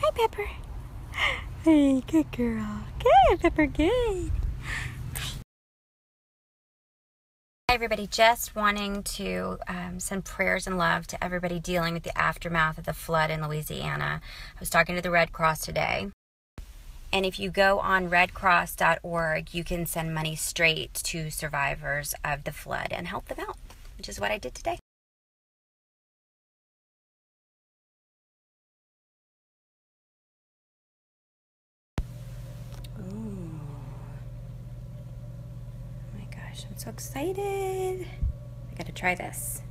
Hi, Pepper. Hey, good girl. Good, Pepper, good. Hi, everybody. Just wanting to um, send prayers and love to everybody dealing with the aftermath of the flood in Louisiana. I was talking to the Red Cross today. And if you go on redcross.org, you can send money straight to survivors of the flood and help them out, which is what I did today. Ooh. Oh my gosh, I'm so excited. I gotta try this.